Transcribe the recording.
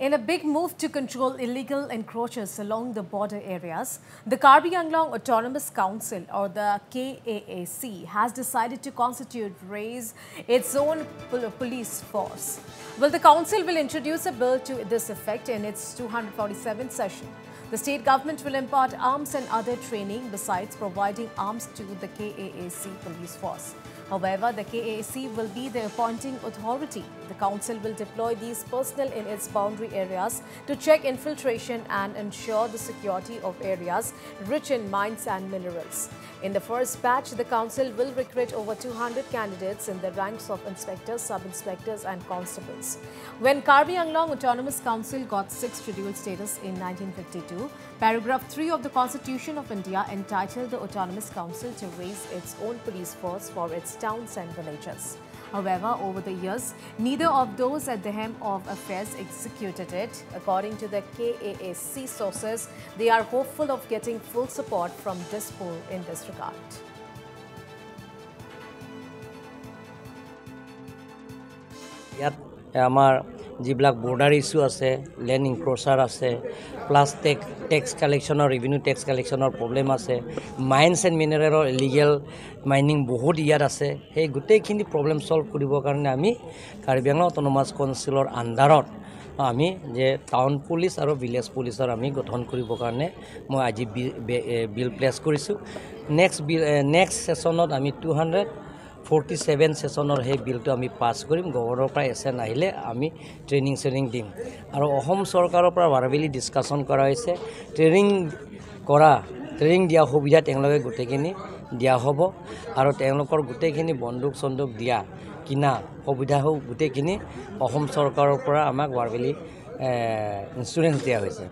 In a big move to control illegal encroachers along the border areas, the Karbi Anglong Autonomous Council or the KAAC has decided to constitute raise its own pol- police force. Well, the council will introduce a bill to this effect in its 247th session. The state government will impart arms and other training besides providing arms to the KAAC police force. However, the KAAC will be the appointing authority. The council will deploy these personnel in its boundary areas to check infiltration and ensure the security of areas rich in mines and minerals. In the first batch, the council will recruit over 200 candidates in the ranks of inspectors, sub-inspectors and constables. When Karbi Anglong Autonomous Council got sixth scheduled status in 1952, paragraph 3 of the Constitution of India entitled the Autonomous Council to raise its own police force for its towns and villages. However, over the years, neither of those at the helm of affairs executed it. According to the KAAC sources, they are hopeful of getting full support from Dispur in this regard. ইয়াত আমাৰ যিবিলাক border issue আছে land encroacher আছে plus tax tax কালেকশ্যনৰ revenue tax কালেকশ্যনৰ problem আছে mines and মিনাৰেলৰ illegal mining বহুত ইয়াত আছে। সেই গোটেইখিনি প্ৰব্লেম ছল্ভ কৰিবৰ কাৰণে আমি কাৰ্বি আংলং অট'নমাছ কাউন্সিলৰ আণ্ডাৰত আমি যে টাউন পুলিচ আৰু ভিলেজ পুলিচৰ আমি গঠন কৰিবৰ কাৰণে মই আজি বিল প্লেছ কৰিছোঁ। নেক্সট বিল নেক্সট ছেশ্যনত আমি টু হাণ্ড্ৰেড ফৰ্টি ছেভেন ছেশ্যনৰ সেই বিলটো আমি পাছ কৰিম গভৰ্ণৰৰ পৰা এছ এন আহিলে আমি ট্ৰেইনিং চেইনিং দিম। আৰু অসম চৰকাৰৰ পৰা ভাৰবেলি ডিছকাশ্যন কৰা হৈছে ট্ৰেইনিং কৰা ট্ৰেইনিং দিয়া সুবিধা তেওঁলোকে গোটেইখিনি দিয়া হ'ব আৰু তেওঁলোকৰ গোটেইখিনি বন্দুক চন্দুক দিয়া কিনা সুবিধা হওক গোটেইখিনি অসম চৰকাৰৰ পৰা আমাক ভাৰবেলি ইঞ্চুৰেঞ্চ দিয়া হৈছে।